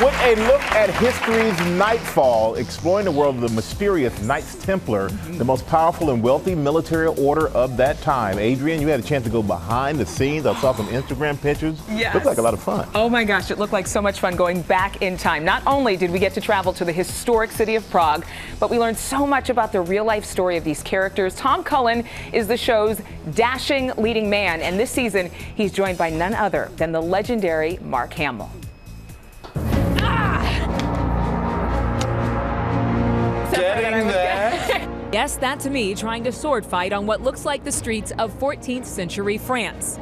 With a look at history's Knightfall, exploring the world of the mysterious Knights Templar, the most powerful and wealthy military order of that time. Adrian, you had a chance to go behind the scenes. I saw some Instagram pictures. Yes. Looked like a lot of fun. Oh my gosh, it looked like so much fun going back in time. Not only did we get to travel to the historic city of Prague, but we learned so much about the real life story of these characters. Tom Cullen is the show's dashing leading man, and this season he's joined by none other than the legendary Mark Hamill. Getting there. Yes, that's me trying to sword fight on what looks like the streets of 14th century France.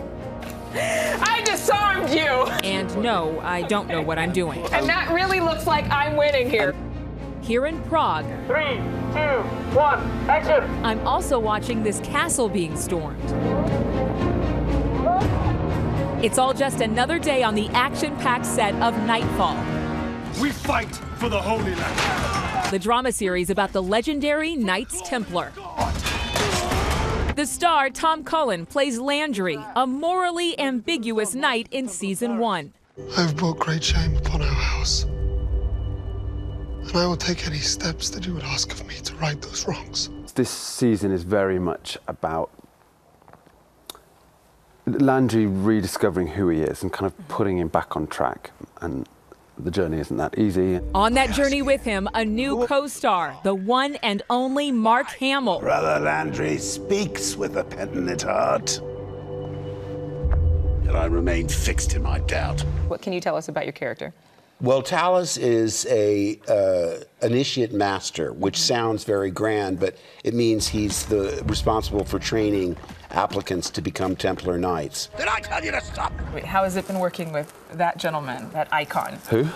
I disarmed you! And no, I don't know what I'm doing. And that really looks like I'm winning here. Here in Prague, Three, two, one, action! I'm also watching this castle being stormed. It's all just another day on the action packed set of Knightfall, We fight for the Holy Land. The drama series about the legendary Knights Templar. The star, Tom Cullen, plays Landry, a morally ambiguous knight in season one. I have brought great shame upon our house. And I will take any steps that you would ask of me to right those wrongs. This season is very much about Landry rediscovering who he is and kind of putting him back on track. And the journey isn't that easy. On that journey with him, a new co star, the one and only Mark Hamill. Brother Landry speaks with a penitent heart. Yet I remain fixed in my doubt. What can you tell us about your character? Well, Talus is a uh, initiate master, which sounds very grand, but it means he's the responsible for training applicants to become Templar Knights. Did I tell you to stop? Wait, how has it been working with that gentleman, that icon? Who?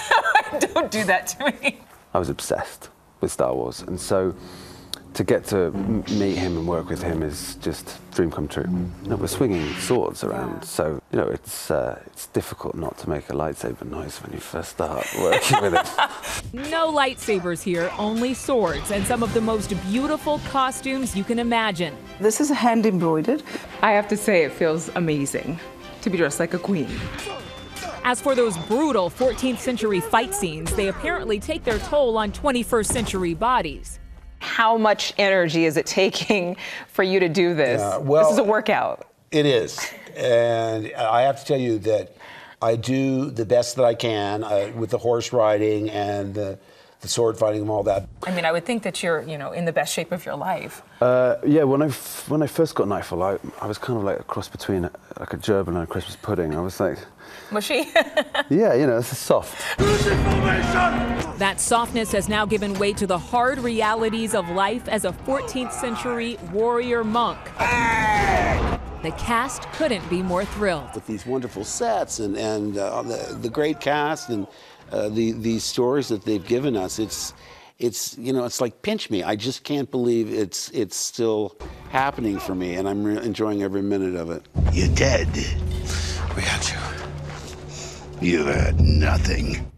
Don't do that to me. I was obsessed with Star Wars. And so to get to meet him and work with him is just dream come true. You know, we're swinging swords around, so you know it's uh, it's difficult not to make a lightsaber noise when you first start working with it. No lightsabers here, only swords and some of the most beautiful costumes you can imagine. This is hand embroidered. I have to say, it feels amazing to be dressed like a queen. As for those brutal 14th century fight scenes, they apparently take their toll on 21st century bodies. How much energy is it taking for you to do this? Well- this is a workout. It is. And I have to tell you that I do the best that I can uh, with the horse riding and the, the sword fighting and all that. I mean, I would think that you're, you know, in the best shape of your life. Uh, yeah, when I f- when I first got Knightfall, I, I was kind of like a cross between a, like a gerbil and a Christmas pudding. I was like, Mushy? yeah, you know, this is soft. That softness has now given way to the hard realities of life as a 14th century warrior monk. The cast couldn't be more thrilled. with these wonderful sets and, and uh, the, the great cast and uh, the, these stories that they've given us. It's, it's, you know, it's like pinch me. I just can't believe it's, it's still happening for me, and I'm re- enjoying every minute of it. You're dead. We got you. You had nothing.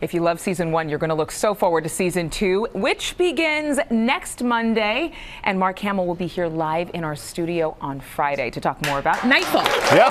If you love season one, you're going to look so forward to season two, which begins next Monday. And Mark Hamill will be here live in our studio on Friday to talk more about Knightfall. Well,